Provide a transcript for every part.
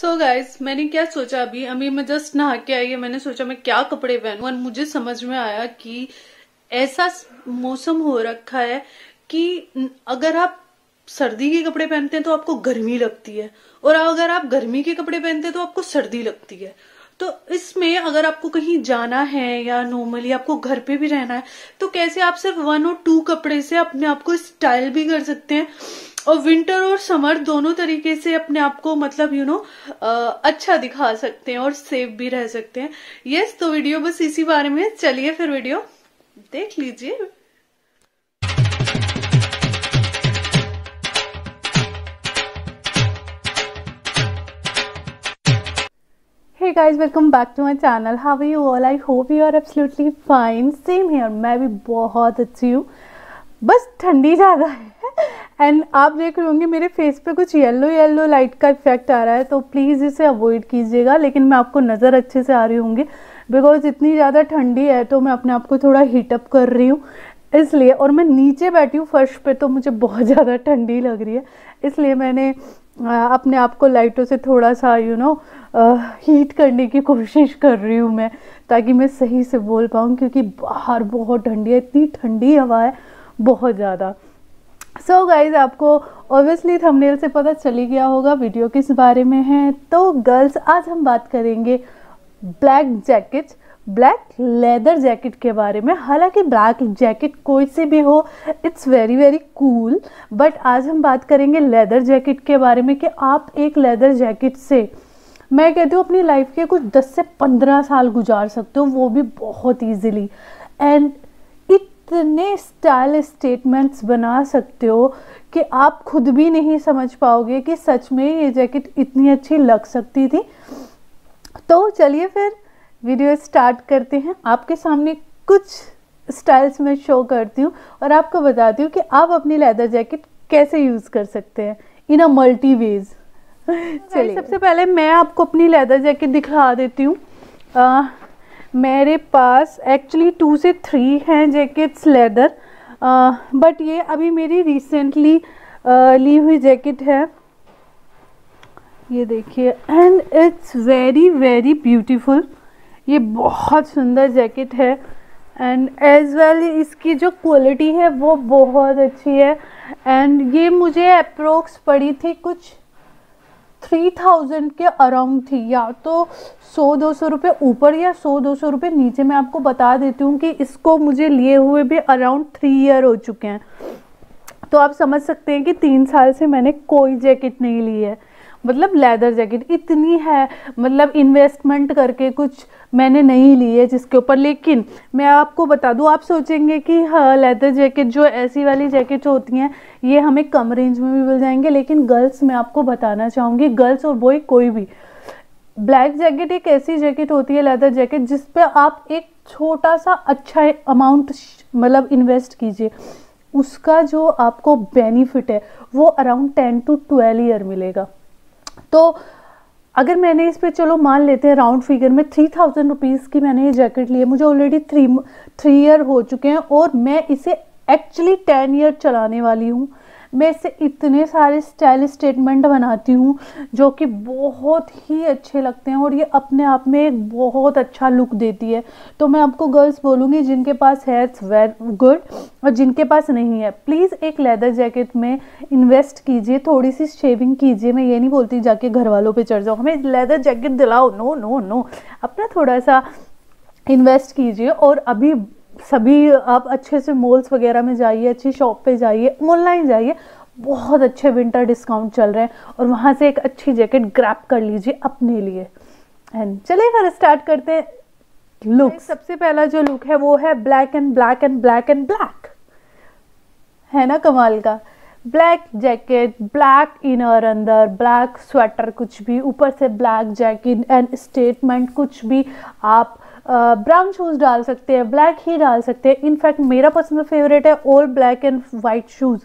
सो so guys मैंने क्या सोचा अभी? अभी मैं जस्ट नहा के आई है। मैंने सोचा मैं क्या कपड़े पहनू और मुझे समझ में आया कि ऐसा मौसम हो रखा है कि अगर आप सर्दी के कपड़े पहनते हैं तो आपको गर्मी लगती है और अगर आप गर्मी के कपड़े पहनते हैं तो आपको सर्दी लगती है। तो इसमें अगर आपको कहीं जाना है या नॉर्मली आपको घर पे भी रहना है तो कैसे आप सिर्फ़ वन और टू कपड़े से अपने आप को स्टाइल भी कर सकते हैं? और विंटर और समर दोनों तरीके से अपने आप को मतलब यू you नो know, अच्छा दिखा सकते हैं और सेफ़ भी रह सकते हैं यस तो वीडियो बस इसी बारे में चलिए फिर वीडियो देख लीजिए guys, welcome back to my channel. How are you all? I hope you are absolutely fine. Same here. मैं भी बहुत अच्छी हूँ बस ठंडी ज़्यादा है एंड आप देख रहे होंगे मेरे फेस पे कुछ येलो येलो लाइट का इफ़ेक्ट आ रहा है तो प्लीज़ इसे अवॉइड कीजिएगा, लेकिन मैं आपको नज़र अच्छे से आ रही होंगी। बिकॉज़ इतनी ज़्यादा ठंडी है तो मैं अपने आप को थोड़ा हीटअप कर रही हूँ। इसलिए, और मैं नीचे बैठी हूँ फर्श पे तो मुझे बहुत ज़्यादा ठंडी लग रही है। इसलिए मैंने अपने आप को लाइटों से थोड़ा सा यू नो हीट करने की कोशिश कर रही हूँ मैं, ताकि मैं सही से बोल पाऊँ, क्योंकि बाहर बहुत ठंडी है, इतनी ठंडी हवा है, बहुत ज़्यादा। सो so गाइज़ आपको ऑब्वियसली थंबनेल से पता चली गया होगा वीडियो किस बारे में है। तो गर्ल्स आज हम बात करेंगे black jacket black leather jacket के बारे में। हालाँकि ब्लैक जैकेट कोई से भी हो it's very very cool but आज हम बात करेंगे लेदर जैकेट के बारे में कि आप एक लेदर जैकेट से, मैं कहती हूँ, अपनी लाइफ के कुछ 10 से 15 साल गुजार सकते हो, वो भी बहुत ईजिली एंड इतने स्टाइल स्टेटमेंट्स बना सकते हो कि आप खुद भी नहीं समझ पाओगे कि सच में ये जैकेट इतनी अच्छी लग सकती थी। तो चलिए फिर वीडियो स्टार्ट करते हैं। आपके सामने कुछ स्टाइल्स में शो करती हूँ और आपको बताती हूँ कि आप अपनी लेदर जैकेट कैसे यूज़ कर सकते हैं। इन अ मल्टी वेज चलिए। सबसे पहले मैं आपको अपनी लेदर जैकेट दिखा देती हूँ। मेरे पास एक्चुअली टू से थ्री हैं जैकेट्स लेदर बट ये अभी मेरी रिसेंटली ली हुई जैकेट है। ये देखिए and it's very very beautiful ये बहुत सुंदर जैकेट है। एंड एज वेल इसकी जो क्वालिटी है, वो बहुत अच्छी है। एंड ये मुझे अप्रोक्स पड़ी थी कुछ थ्री थाउज़ेंड के अराउंड थी, या तो सौ दो सौ रुपये ऊपर या सौ दो सौ रुपये नीचे, मैं आपको बता देती हूँ कि इसको मुझे लिए हुए भी अराउंड थ्री ईयर हो चुके हैं। तो आप समझ सकते हैं कि तीन साल से मैंने कोई जैकेट नहीं ली है। मतलब लेदर जैकेट इतनी है मतलब इन्वेस्टमेंट करके कुछ मैंने नहीं ली है जिसके ऊपर। लेकिन मैं आपको बता दूँ, आप सोचेंगे कि हाँ लेदर जैकेट जो ऐसी वाली जैकेट होती हैं, ये हमें कम रेंज में भी मिल जाएँगे। लेकिन गर्ल्स मैं आपको बताना चाहूँगी गर्ल्स और बॉय कोई भी। ब्लैक जैकेट एक ऐसी जैकेट होती है लेदर जैकेट जिस पे आप एक छोटा सा अच्छा अमाउंट मतलब इन्वेस्ट कीजिए। उसका जो आपको बेनिफिट है, वो around ten to twelve year मिलेगा। तो अगर मैंने इस पर चलो मान लेते हैं राउंड फिगर में थ्री थाउज़ेंड रुपीज़ की मैंने ये जैकेट ली है, मुझे ऑलरेडी थ्री थ्री ईयर हो चुके हैं और मैं इसे एक्चुअली टेन ईयर चलाने वाली हूँ। मैं इससे इतने सारे स्टाइल स्टेटमेंट बनाती हूँ, जो कि बहुत ही अच्छे लगते हैं और ये अपने आप में एक बहुत अच्छा लुक देती है। तो मैं आपको गर्ल्स बोलूँगी, जिनके पास है इट्स वेर गुड और जिनके पास नहीं है प्लीज़ एक लेदर जैकेट में इन्वेस्ट कीजिए थोड़ी सी शेविंग कीजिए। मैं ये नहीं बोलती जाके घर वालों पर चढ़ जाओ, हमें लेदर जैकेट दिलाओ। नो नो नो अपना थोड़ा सा इन्वेस्ट कीजिए और अभी सभी, आप अच्छे से मॉल्स वगैरह में जाइए, अच्छी शॉप पे जाइए ऑनलाइन जाइए, बहुत अच्छे विंटर डिस्काउंट चल रहे हैं और वहाँ से एक अच्छी जैकेट ग्रैप कर लीजिए अपने लिए। एंड चलिए फिर स्टार्ट करते हैं। लुक सबसे पहला जो लुक है, वो है black and black and black and black है ना, कमाल का? ब्लैक जैकेट ब्लैक इनर अंदर ब्लैक स्वेटर कुछ भी, ऊपर से ब्लैक जैकेट एंड स्टेटमेंट कुछ भी, आप ब्राउन शूज़ डाल सकते हैं ब्लैक ही डाल सकते हैं। इनफैक्ट मेरा पर्सनल फेवरेट है all black and white shoes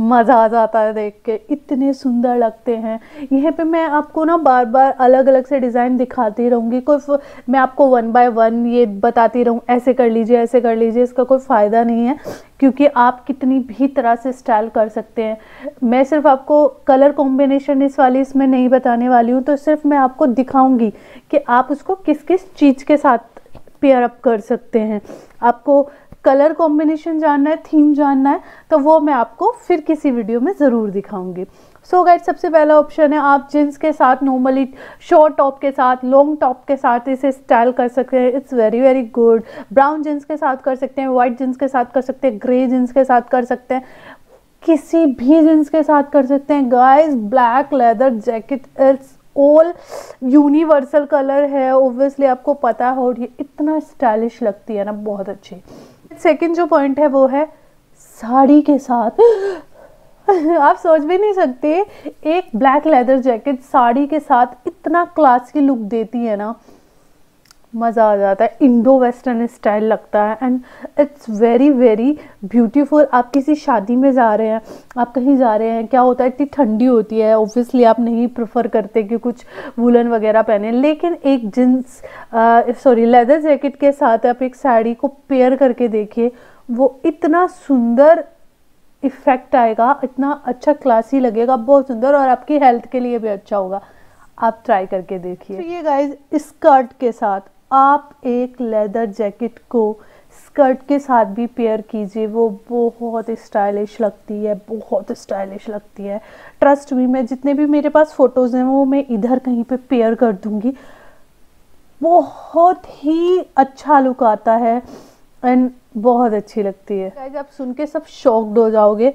मज़ा आ जाता है देख के, इतने सुंदर लगते हैं। यहाँ पे मैं आपको ना बार बार अलग अलग से डिज़ाइन दिखाती रहूँगी। कोई मैं आपको वन बाय वन ये बताती रहूँ, ऐसे कर लीजिए, ऐसे कर लीजिए, इसका कोई फ़ायदा नहीं है, क्योंकि आप कितनी भी तरह से स्टाइल कर सकते हैं। मैं सिर्फ़ आपको कलर कॉम्बिनेशन इस वाली इसमें नहीं बताने वाली हूँ तो सिर्फ़ मैं आपको दिखाऊँगी कि आप उसको किस किस चीज़ के साथ पेयर अप कर सकते हैं। आपको कलर कॉम्बिनेशन जानना है, थीम जानना है तो वो मैं आपको फिर किसी वीडियो में ज़रूर दिखाऊँगी। सो so गाइड सबसे पहला ऑप्शन है, आप जींस के साथ नॉर्मली शॉर्ट टॉप के साथ लॉन्ग टॉप के साथ इसे स्टाइल कर सकते हैं। It's very very good brown jeans के साथ कर सकते हैं वाइट जींस के साथ कर सकते हैं ग्रे जींस के साथ कर सकते हैं। किसी भी जींस के साथ कर सकते हैं। Guys black leather jacket it's all universal colour है ओब्वियसली आपको पता है और ये इतना स्टाइलिश लगती है ना, बहुत अच्छी। सेकंड जो पॉइंट है वो है साड़ी के साथ। आप सोच भी नहीं सकते, एक ब्लैक लेदर जैकेट साड़ी के साथ इतना क्लास की लुक देती है ना। मज़ा आ जाता है। इंडो वेस्टर्न स्टाइल लगता है। And it's very very beautiful आप किसी शादी में जा रहे हैं, आप कहीं जा रहे हैं, क्या होता है, इतनी ठंडी होती है। ऑब्वियसली आप नहीं प्रेफर करते कि कुछ वुलन वगैरह पहने। लेकिन एक जींस सॉरी लेदर जैकेट के साथ आप एक साड़ी को पेयर करके देखिए, वो इतना सुंदर इफ़ेक्ट आएगा, इतना अच्छा क्लासी लगेगा, बहुत सुंदर और आपकी हेल्थ के लिए भी अच्छा होगा। आप ट्राई करके देखिए। तो ये गाइज़ स्कर्ट के साथ आप एक लेदर जैकेट को स्कर्ट के साथ भी पेयर कीजिए। वो बहुत स्टाइलिश लगती है, बहुत स्टाइलिश लगती है। ट्रस्ट मी मैं जितने भी मेरे पास फ़ोटोज़ हैं, वो मैं इधर कहीं पे पेयर कर दूँगी। बहुत ही अच्छा लुक आता है एंड बहुत अच्छी लगती है। आप सुन के सब शॉक्ड हो जाओगे।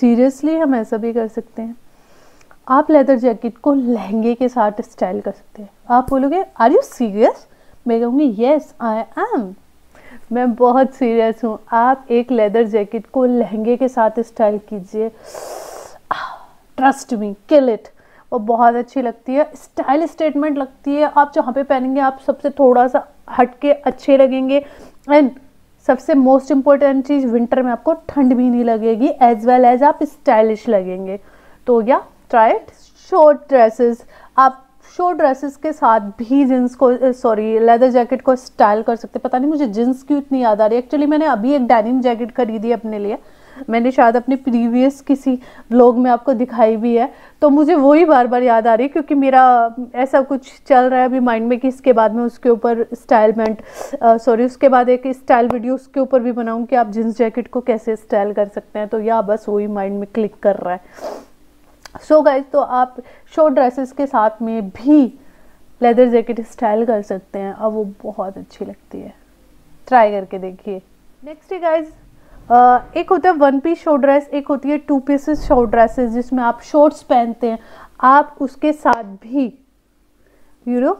सीरियसली हम ऐसा भी कर सकते हैं। आप लेदर जैकेट को लहंगे के साथ स्टाइल कर सकते हैं। आप बोलोगे आर यू सीरियस मैं कहूँगी येस आई एम मैं बहुत सीरियस हूँ। आप एक लेदर जैकेट को लहंगे के साथ स्टाइल कीजिए। ट्रस्ट मी किल इट वो बहुत अच्छी लगती है। स्टाइल स्टेटमेंट लगती है। आप जहाँ पे पहनेंगे, आप सबसे थोड़ा सा हट के अच्छे लगेंगे। एंड सबसे मोस्ट इम्पोर्टेंट चीज़ विंटर में आपको ठंड भी नहीं लगेगी एज वेल एज आप स्टाइलिश लगेंगे। तो या ट्राई शॉर्ट ड्रेसेस आप शॉर्ट ड्रेसेस के साथ भी जींस को सॉरी लेदर जैकेट को स्टाइल कर सकते पता नहीं, मुझे जींस क्यों इतनी याद आ रही है। एक्चुअली मैंने अभी एक डेनिम जैकेट खरीदी है अपने लिए। मैंने शायद अपने प्रीवियस किसी व्लॉग में आपको दिखाई भी है। तो मुझे वही बार बार याद आ रही है, क्योंकि मेरा, ऐसा कुछ चल रहा है अभी माइंड में कि इसके बाद में उसके ऊपर स्टाइलमेंट सॉरी उसके बाद एक स्टाइल वीडियो उसके ऊपर भी बनाऊँ कि आप जींस जैकेट को कैसे स्टाइल कर सकते हैं। तो या बस वही माइंड में क्लिक कर रहा है। सो गाइज़ तो आप शॉर्ट ड्रेसेस के साथ में भी लेदर जैकेट स्टाइल कर सकते हैं। और वो बहुत अच्छी लगती है। ट्राई करके देखिए। नेक्स्ट है गाइज़ एक होता है वन पीस शॉर्ट ड्रेस एक होती है टू पीसेस शॉर्ट ड्रेसेस जिसमें आप शॉर्ट्स पहनते हैं। आप उसके साथ भी यू नो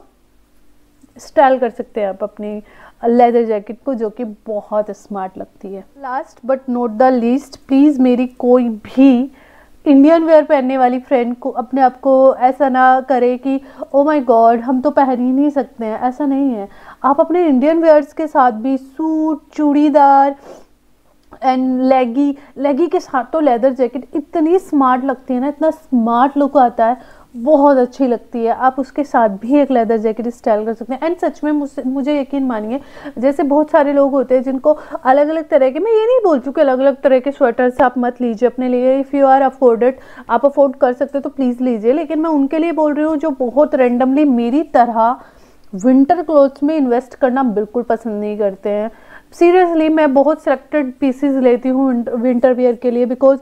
स्टाइल कर सकते हैं आप अपनी लेदर जैकेट को, जो कि बहुत स्मार्ट लगती है। Last but not the least please मेरी कोई भी इंडियन वेयर पहनने वाली फ्रेंड को, अपने आप को ऐसा ना करे कि ओ माय गॉड हम तो पहन ही नहीं सकते हैं। ऐसा नहीं है। आप अपने इंडियन वेयर्स के साथ भी सूट, चूड़ीदार एंड लेगी लेगी के साथ तो लेदर जैकेट इतनी स्मार्ट लगती है ना, इतना स्मार्ट लुक आता है। बहुत अच्छी लगती है। आप उसके साथ भी एक लेदर जैकेट स्टाइल कर सकते हैं। एंड सच में मुझसे, मुझे यकीन मानिए, जैसे बहुत सारे लोग होते हैं जिनको अलग अलग तरह के, मैं ये नहीं बोल चुकी अलग अलग तरह के स्वेटर्स आप मत लीजिए अपने लिए। इफ़ यू आर अफोर्डेड आप अफोर्ड कर सकते हो तो प्लीज़ लीजिए। लेकिन मैं उनके लिए बोल रही हूँ जो बहुत रेंडमली मेरी तरह विंटर क्लोथ्स में इन्वेस्ट करना बिल्कुल पसंद नहीं करते हैं। सीरियसली मैं बहुत सेलेक्टेड पीसीज लेती हूँ विंटर वियर के लिए बिकॉज़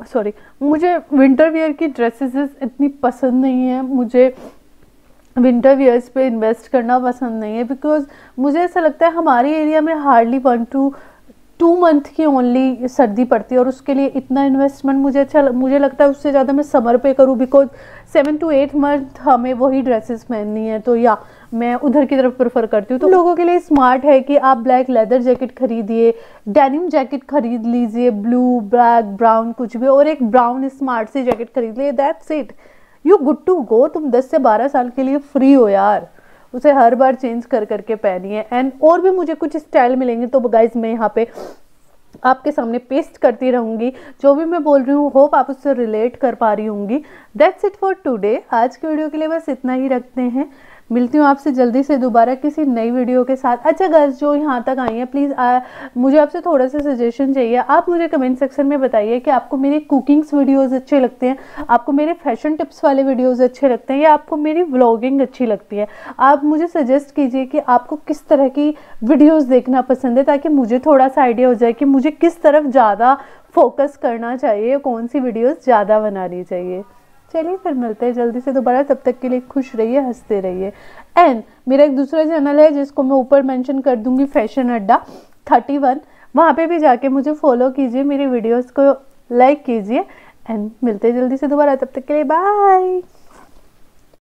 सॉरी मुझे विंटर वियर की ड्रेसेस इतनी पसंद नहीं है। मुझे विंटर वियर्स पे इन्वेस्ट करना पसंद नहीं है बिकॉज़ मुझे ऐसा लगता है हमारे एरिया में hardly one to two month की ओनली सर्दी पड़ती है और उसके लिए इतना इन्वेस्टमेंट मुझे अच्छा मुझे लगता है उससे ज़्यादा मैं समर पे करूँ because seven to eight month हमें वही ड्रेसेस पहननी है। तो या, मैं उधर की तरफ़ प्रेफर करती हूँ। तो लोगों के लिए स्मार्ट है कि आप ब्लैक लेदर जैकेट खरीदिए डेनिम जैकेट खरीद लीजिए ब्लू ब्लैक ब्राउन कुछ भी, और एक ब्राउन स्मार्ट सी जैकेट खरीद लीजिए that's it you good to go तुम 10 से 12 साल के लिए फ्री हो यार। उसे हर बार चेंज कर करके पहनी है। एंड और भी मुझे कुछ स्टाइल मिलेंगे तो गाइज़ मैं यहाँ पे आपके सामने पेस्ट करती रहूँगी। जो भी मैं बोल रही हूँ होप आप उससे रिलेट कर पा रही होंगी। दैट्स इट फॉर टुडे आज के वीडियो के लिए बस इतना ही रखते हैं। मिलती हूँ आपसे जल्दी से दोबारा किसी नई वीडियो के साथ। अच्छा गर्ल्स जो यहाँ तक आई हैं प्लीज़ मुझे आपसे थोड़ा सा सजेशन चाहिए। आप मुझे कमेंट सेक्शन में बताइए कि आपको मेरे कुकिंग्स वीडियोस अच्छे लगते हैं, आपको मेरे फ़ैशन टिप्स वाले वीडियोस अच्छे लगते हैं, या आपको मेरी व्लॉगिंग अच्छी लगती है। आप मुझे सजेस्ट कीजिए कि आपको किस तरह की वीडियोज़ देखना पसंद है, ताकि मुझे थोड़ा सा आइडिया हो जाए कि मुझे किस तरफ़ ज़्यादा फोकस करना चाहिए कौन सी वीडियोज़ ज़्यादा बनानी चाहिए। चलिए, फिर मिलते हैं जल्दी से दोबारा। तब तक के लिए खुश रहिए, हँसते रहिए। एंड मेरा एक दूसरा चैनल है, जिसको मैं ऊपर मेंशन कर दूँगी फ़ैशन अड्डा थर्टी वन वहाँ पर भी जाके मुझे फॉलो कीजिए, मेरी वीडियोज़ को लाइक कीजिए। एंड मिलते हैं जल्दी से दोबारा। तब तक के लिए बाय